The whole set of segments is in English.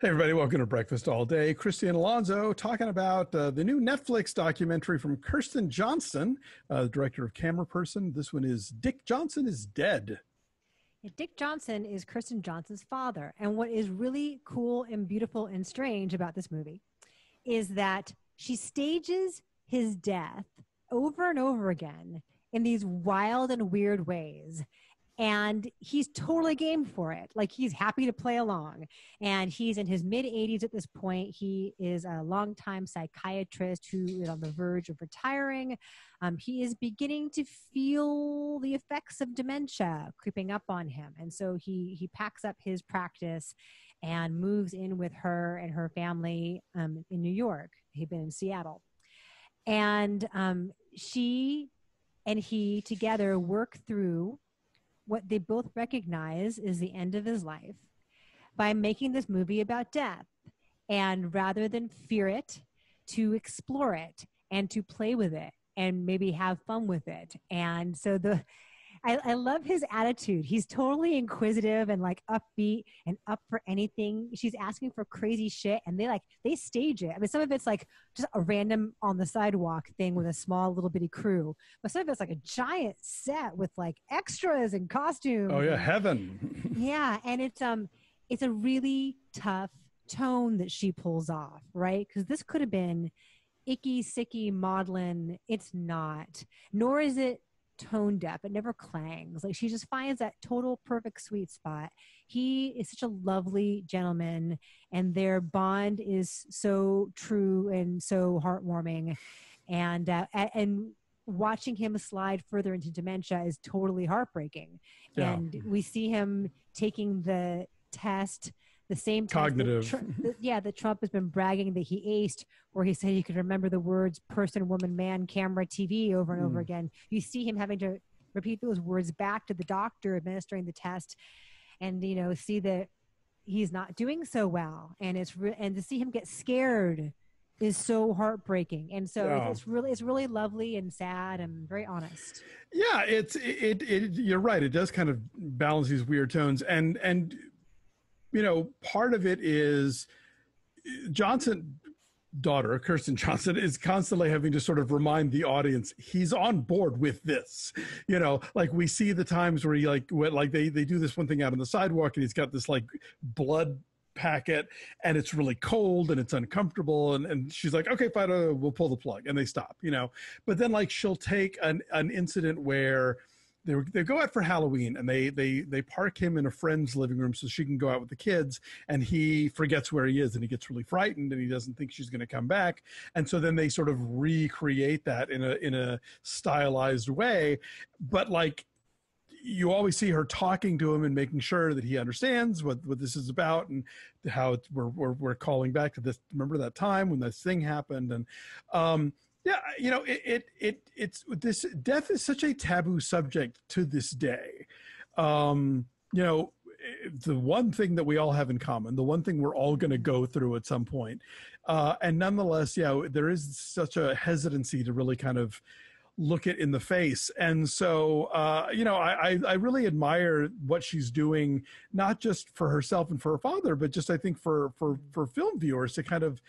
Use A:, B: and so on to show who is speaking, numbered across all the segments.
A: Hey, everybody, welcome to Breakfast All Day. Christian Alonso talking about uh, the new Netflix documentary from Kirsten Johnson, uh, director of Cameraperson. This one is Dick Johnson is Dead.
B: Dick Johnson is Kirsten Johnson's father. And what is really cool and beautiful and strange about this movie is that she stages his death over and over again in these wild and weird ways and he's totally game for it. Like he's happy to play along. And he's in his mid 80s at this point. He is a longtime psychiatrist who is on the verge of retiring. Um, he is beginning to feel the effects of dementia creeping up on him. And so he, he packs up his practice and moves in with her and her family um, in New York. He'd been in Seattle. And um, she and he together work through what they both recognize is the end of his life by making this movie about death. And rather than fear it, to explore it and to play with it and maybe have fun with it. And so the I, I, love his attitude. He's totally inquisitive and like upbeat and up for anything. She's asking for crazy shit, and they like they stage it. I mean, some of it's like just a random on the sidewalk thing with a small little bitty crew, but some of it's like a giant set with like extras and costumes.
A: Oh yeah, heaven.
B: yeah, and it's um, it's a really tough tone that she pulls off, right? Because this could have been icky, sicky, maudlin. It's not. Nor is it tone deaf. It never clangs. Like she just finds that total perfect sweet spot. He is such a lovely gentleman, and their bond is so true and so heartwarming. And uh, and watching him slide further into dementia is totally heartbreaking. Yeah. And we see him taking the test the same
A: cognitive.
B: That, yeah, that Trump has been bragging that he aced, where he said he could remember the words person, woman, man, camera, TV over and mm. over hmm. again. You see him having to repeat those words back to the doctor administering the test, and you know, see that he's not doing so well, and it's re- and to see him get scared is so heartbreaking and so it's really it's really lovely and sad and very honest
A: yeah it's it, it you're right it does kind of balance these weird tones and and you know, part of it is Johnson daughter, Kirsten Johnson, is constantly having to sort of remind the audience he's on board with this. You know, like we see the times where he like like they they do this one thing out on the sidewalk and he's got this like blood packet and it's really cold and it's uncomfortable and, and she's like okay fine uh, we'll pull the plug and they stop you know but then like she'll take an, an incident where they were, they go out for Halloween and they they they park him in a friend's living room so she can go out with the kids and he forgets where he is and he gets really frightened and he doesn't think she's going to come back. And so then they sort of recreate that in a in a stylized way. But like you always see her talking to him and making sure that he understands what, what this is about and how we're, we're, we're calling back to this remember that time when this thing happened? And um, yeah, you know, it, it, it it's this death is such a taboo subject to this day. Um, you know, the one thing that we all have in common, the one thing we're all going to go through at some point. Uh, and nonetheless, yeah, there is such a hesitancy to really kind of look it in the face. And so, uh, you know, I, I really admire what she's doing, not just for herself and for her father, but just I think for for for film viewers to kind of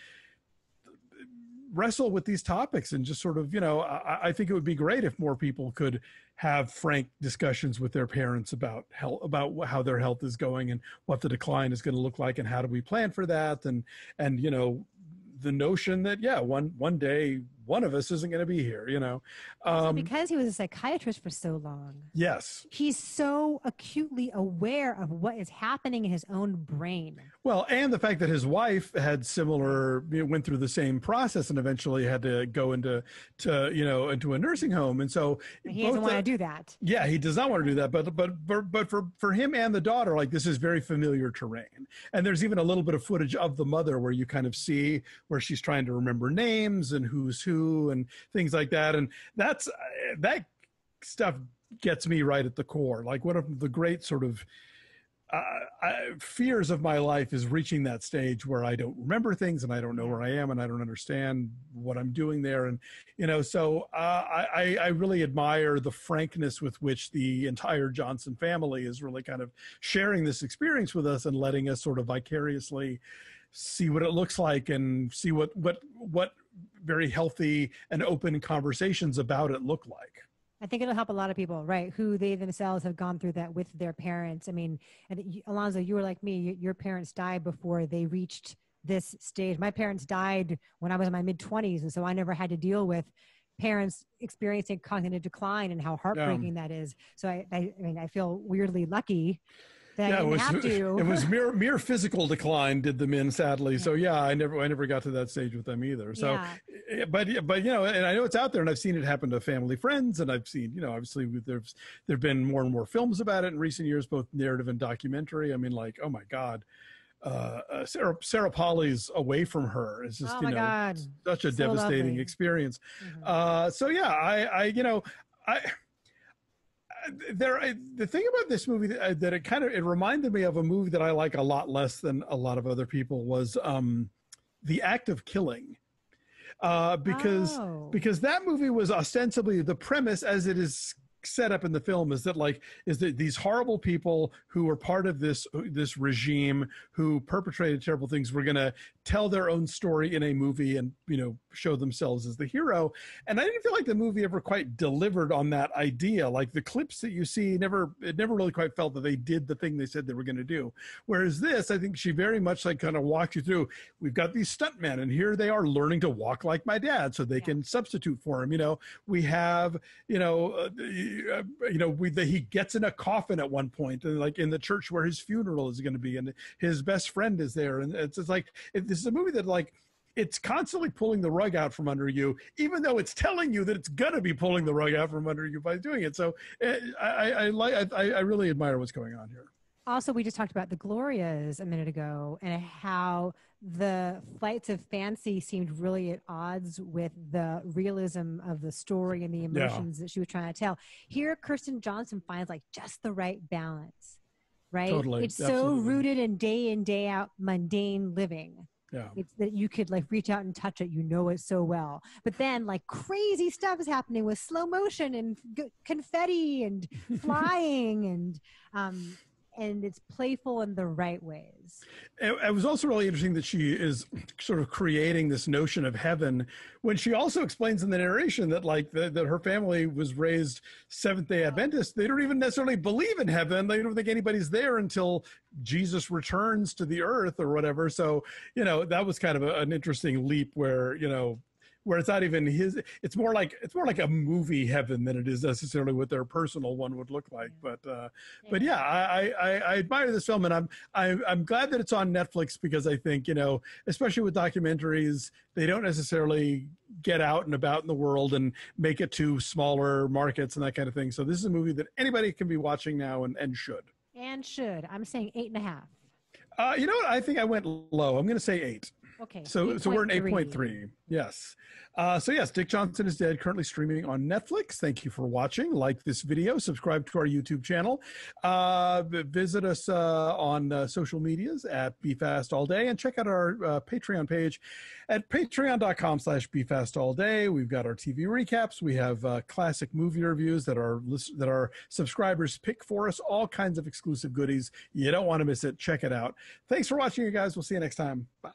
A: wrestle with these topics and just sort of, you know, I, I, think it would be great if more people could have frank discussions with their parents about health, about how their health is going and what the decline is going to look like and how do we plan for that and and you know the notion that yeah one one day one of us isn't going to be here, you know.
B: Um, because he was a psychiatrist for so long.
A: Yes.
B: He's so acutely aware of what is happening in his own brain.
A: Well, and the fact that his wife had similar, you know, went through the same process and eventually had to go into, to, you know, into a nursing home. And so
B: he doesn't want to do that.
A: Yeah, he does not want to do that. But, but, but, but for, for him and the daughter, like this is very familiar terrain. And there's even a little bit of footage of the mother where you kind of see where she's trying to remember names and who's who and things like that. And that's that stuff gets me right at the core. Like one of the great sort of uh, I, fears of my life is reaching that stage where I don't remember things and I don't know where I am and I don't understand what I'm doing there. And, you know, so uh, I, I really admire the frankness with which the entire Johnson family is really kind of sharing this experience with us and letting us sort of vicariously see what it looks like and see what, what, what very healthy and open conversations about it look like.
B: I think it'll help a lot of people, right? Who they themselves have gone through that with their parents. I mean, and Alonso, you were like me. Your parents died before they reached this stage. My parents died when I was in my mid 20s, and so I never had to deal with parents experiencing cognitive decline and how heartbreaking that is. So I, I, I mean, I feel weirdly lucky that yeah,
A: it was,
B: have to.
A: It was mere mere physical decline did them in sadly. Yeah. So yeah, I never I never got to that stage with them either. So, yeah. Eh, but but you know, and I know it's out there, and I've seen it happen to family friends, and I've seen you know obviously there's there've been more and more films about it in recent years, both narrative and documentary. I mean, like oh my god. Uh, uh, Sarah Sarah Polley's away from her is just
B: oh
A: you know
B: God.
A: such a
B: so
A: devastating
B: lovely.
A: experience.
B: Mm-hmm.
A: Uh, so yeah, I I you know I there the thing about this movie that, uh, that, it kind of it reminded me of a movie that I like a lot less than a lot of other people was um, the act of killing uh, because
B: oh.
A: because that movie was ostensibly the premise as it is set up in the film is that like is that these horrible people who were part of this this regime who perpetrated terrible things were going to tell their own story in a movie and you know show themselves as the hero. And i didn't feel like the movie ever quite delivered on that idea. Like the clips that you see never it never really quite felt that they did the thing they said they were going to do. Whereas this i think she very much like kind of walked you through we've got these stuntmen and here they are learning to walk like my dad so they yeah. can substitute for him. You know we have you know uh, uh, you know we the, he gets in a coffin at one point and like in the church where his funeral is going to be and his best friend is there. And it's, it's like it, this is a movie that like it's constantly pulling the rug out from under you, even though it's telling you that it's gonna be pulling the rug out from under you by doing it. So eh, I, I like, I, I really admire what's going on here.
B: Also, we just talked about the Glorias a minute ago and how the flights of fancy seemed really at odds with the realism of the story and the emotions yeah. that she was trying to tell. Here, Kirsten Johnson finds like just the right balance right?
A: Totally.
B: It's Absolutely. so rooted in day in, day out mundane living.
A: Yeah.
B: It's that you could like reach out and touch it. You know it so well. But then like crazy stuff is happening with slow motion and g- confetti and flying and um, and it's playful in the right ways.
A: It, was also really interesting that she is sort of creating this notion of heaven when she also explains in the narration that like the, that her family was raised Seventh Day Adventist. They don't even necessarily believe in heaven. They don't think anybody's there until Jesus returns to the earth or whatever. So you know that was kind of a, an interesting leap where you know where it's not even his it's more like it's more like a movie heaven than it is necessarily what their personal one would look like but uh but yeah I, I i admire this film and i'm I, i'm glad that it's on netflix because i think you know especially with documentaries they don't necessarily get out and about in the world and make it to smaller markets and that kind of thing so this is a movie that anybody can be watching now and and should
B: and should i'm saying eight and a half
A: uh, you know what? I think I went low. I'm going to say eight.
B: Okay.
A: So so we're an 8.3. Yes. Uh, so yes, Dick Johnson is dead. Currently streaming on Netflix. Thank you for watching. Like this video. Subscribe to our YouTube channel. Uh, visit us uh, on uh, social medias at BeFast All Day, and check out our uh, Patreon page at patreon.com/slash BeFast All Day. We've got our TV recaps. We have uh, classic movie reviews that our that our subscribers pick for us. All kinds of exclusive goodies. You don't want to miss it. Check it out. Thanks for watching, you guys. We'll see you next time. Bye.